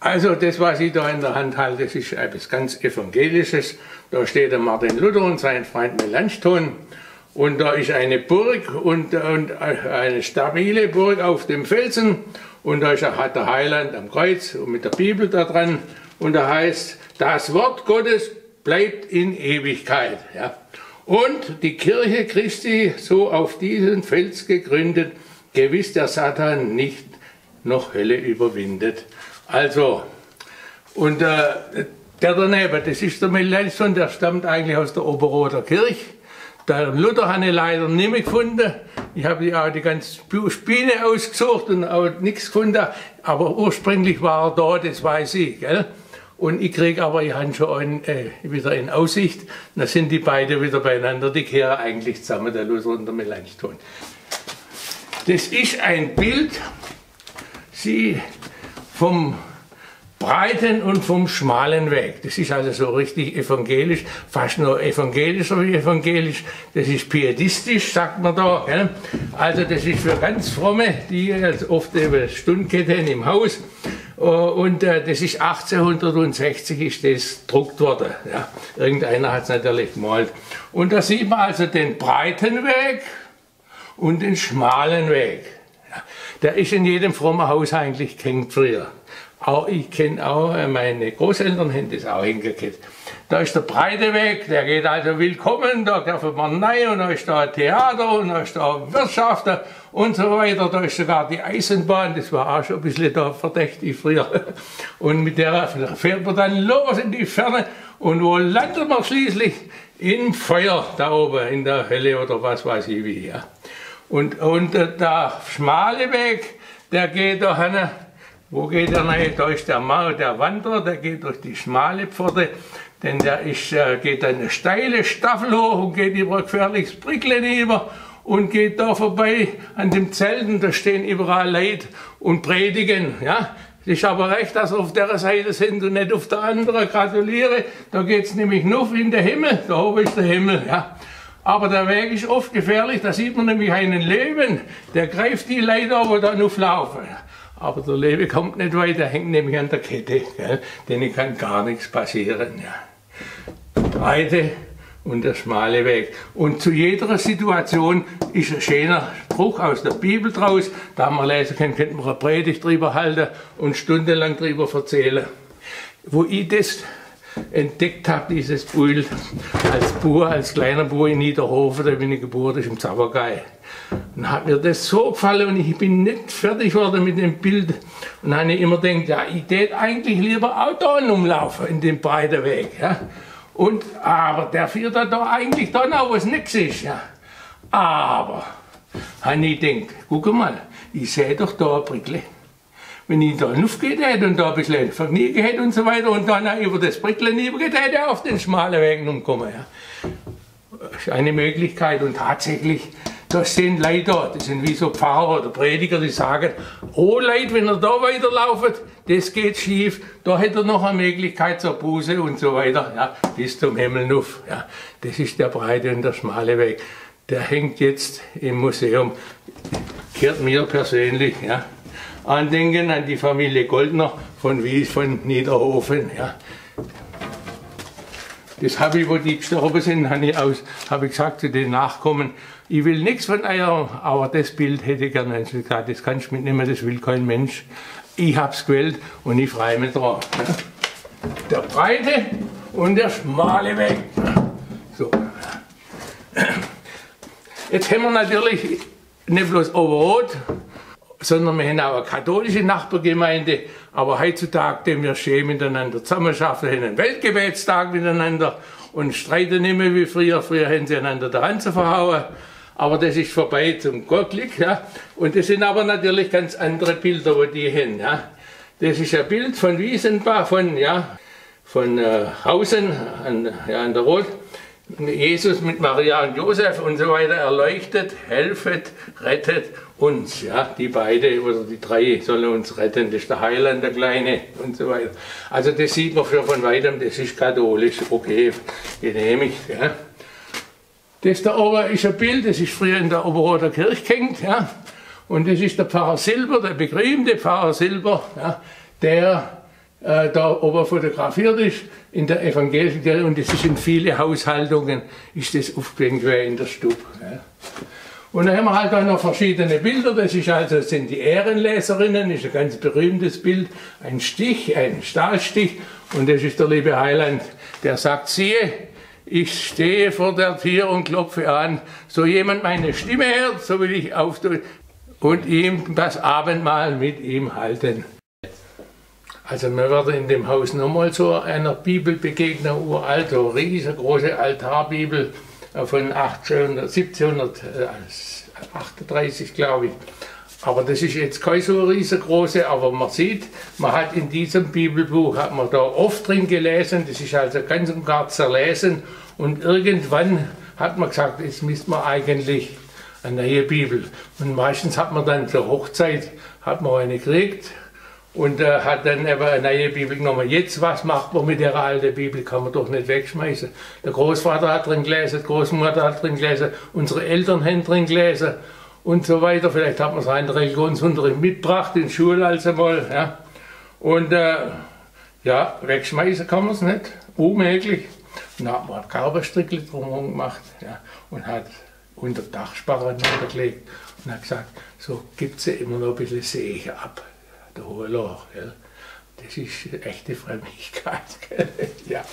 Also das, was ich da in der Hand halte, das ist etwas ganz Evangelisches. Da steht der Martin Luther und sein Freund Melanchthon. Und da ist eine Burg und, und eine stabile Burg auf dem Felsen. Und da ist, hat der Heiland am Kreuz und mit der Bibel da dran. Und da heißt, das Wort Gottes bleibt in Ewigkeit. Ja. Und die Kirche Christi, so auf diesen Fels gegründet, gewiss der Satan nicht noch Hölle überwindet. Also, und äh, der daneben, das ist der Melanchthon, der stammt eigentlich aus der Oberroter Kirche. Der Luther habe ich leider nicht mehr gefunden. Ich habe die auch die ganze Spine ausgesucht und auch nichts gefunden. Aber ursprünglich war er da, das weiß ich. Gell? Und ich kriege aber, ich habe schon einen, äh, wieder in Aussicht. Da sind die beiden wieder beieinander. Die kehren eigentlich zusammen, der Luther und der Melanchthon. Das ist ein Bild, sie vom breiten und vom schmalen Weg. Das ist also so richtig evangelisch, fast nur evangelischer wie evangelisch. Das ist pietistisch, sagt man da. Gell? Also das ist für ganz fromme, die oft eine Stunde im Haus. Äh, und äh, das ist 1860 ist das gedruckt worden. Ja. Irgendeiner hat es natürlich gemalt. Und da sieht man also den breiten Weg und den schmalen Weg. Der ist in jedem frommen Haus eigentlich gehängt früher. Auch, ich kenne auch, äh, meine Großeltern haben das auch hingekriegt. Da ist der breite Weg, der geht also willkommen, da darf man rein und da ist da ein Theater und da ist da Wirtschaft und so weiter. Da ist sogar die Eisenbahn, das war auch schon ein bisschen da verdächtig früher. Und mit der fährt man dann los in die Ferne und wo landet man schließlich? Im Feuer da oben, in der Hölle oder was weiß ich wie. Ja. Und, und der schmale Weg, der geht da hin wo geht er rein? Da ist der Mann, der Wanderer, der geht durch die schmale Pforte, denn der ist, äh, geht eine steile Staffel hoch und geht über ein gefährliches Bricklein über und geht da vorbei an dem Zelten, da stehen überall Leute und predigen, ja. Ist aber recht, dass wir auf der Seite sind und nicht auf der anderen. Gratuliere, da geht's nämlich nur in den Himmel, da oben ist der Himmel, ja. Aber der Weg ist oft gefährlich, da sieht man nämlich einen Leben, der greift die Leute, wo da nur laufen. Aber der Lebe kommt nicht weiter, hängt nämlich an der Kette. Gell? Denen kann gar nichts passieren. Ja. Breite und der schmale Weg. Und zu jeder Situation ist ein schöner Spruch aus der Bibel draus. Da man lesen kann, könnte man eine Predigt drüber halten und stundenlang drüber erzählen. Wo ich das entdeckt habe, dieses Bild als Bauer, als kleiner Bauer in Niederhofen, da bin ich geboren, im Zabergei. Und hat mir das so gefallen und ich bin nicht fertig geworden mit dem Bild. Und dann habe ich immer gedacht, ja, ich tät eigentlich lieber Auto umlaufen in dem breiten Weg. Ja. Und, aber der führt da eigentlich da noch, wo es nichts ist. Ja. Aber, habe ich gedacht, guck mal, ich sehe doch da ein Brickle. Wenn ich da aufgeht hätte und da ein bisschen Vergnügen hätte und so weiter und dann über das Brickle übergeht, hätte ich auf den schmalen Weg umkommen. Ja. Das ist eine Möglichkeit und tatsächlich das sind Leute, das sind wie so Pfarrer oder Prediger, die sagen, oh Leute, wenn ihr da weiterlauft, das geht schief, da hätte er noch eine Möglichkeit zur Buße und so weiter, ja, bis zum Himmel nuff. Ja, das ist der breite und der schmale Weg. Der hängt jetzt im Museum, gehört mir persönlich, ja. Andenken an die Familie Goldner von Wies von Niederhofen, ja. Das habe ich, wo die gestorben sind, habe ich, aus, habe ich gesagt zu den Nachkommen, ich will nichts von euer, aber das Bild hätte ich gerne. Ich gesagt, das kannst du mitnehmen, das will kein Mensch. Ich hab's gewählt und ich freue mich drauf. Der breite und der schmale Weg. So. Jetzt haben wir natürlich nicht bloß Oberrot, sondern wir haben auch eine katholische Nachbargemeinde. Aber heutzutage, dem wir schön miteinander zusammenarbeiten, haben einen Weltgebetstag miteinander und streiten nicht mehr wie früher. Früher haben sie einander der Hand zu verhauen aber das ist vorbei zum Glück. Ja. Und das sind aber natürlich ganz andere Bilder, wo die hin. Ja. Das ist ein Bild von Wiesenbach, von, ja, von äh, Hausen an, ja, an der Rot. Jesus mit Maria und Josef und so weiter erleuchtet, helfet, rettet uns. Ja, die beiden oder die drei sollen uns retten. Das ist der Heiland, der Kleine und so weiter. Also das sieht man schon von weitem, das ist katholisch, okay, genehmigt. Ja. Das da oben ist ein Bild, das ist früher in der Oberroter Kirche gehängt. Ja. Und das ist der Pfarrer Silber, der berühmte Pfarrer Silber, ja, der äh, da oben fotografiert ist in der evangelischen Kirche und das ist in viele Haushaltungen ist das aufgehängt in der Stube. Ja. Und dann haben wir halt auch noch verschiedene Bilder. Das ist also, das sind die Ehrenleserinnen, ist ein ganz berühmtes Bild. Ein Stich, ein Stahlstich. Und das ist der liebe Heiland, der sagt, siehe, ich stehe vor der Tür und klopfe an. So jemand meine Stimme hört, so will ich auftun und ihm das Abendmahl mit ihm halten. Also wir werden in dem Haus nochmal so einer Bibel begegnen, uralt, so riesengroße Altarbibel von 1800, 1738, glaube ich. Aber das ist jetzt keine so riesengroße, aber man sieht, man hat in diesem Bibelbuch, hat man da oft drin gelesen, das ist also ganz und gar zerlesen und irgendwann hat man gesagt, jetzt müsste man eigentlich eine neue Bibel. Und meistens hat man dann zur Hochzeit, hat man eine gekriegt, und äh, hat dann eben eine neue Bibel genommen. Jetzt, was macht man mit der alten Bibel? Kann man doch nicht wegschmeißen. Der Großvater hat drin gelesen, die Großmutter hat drin gelesen, unsere Eltern haben drin gelesen und so weiter. Vielleicht hat man es rein Religionsunterricht mitgebracht in Schule also mal. Ja. Und äh, ja, wegschmeißen kann man es nicht, unmöglich. Und hat man Karberstrickle drumherum gemacht ja, und hat unter Dachsparren gelegt und hat gesagt, so gibt es ja immer noch ein bisschen Segen ab der hohe Loch. Gell? Das ist echte Frömmigkeit. Ja.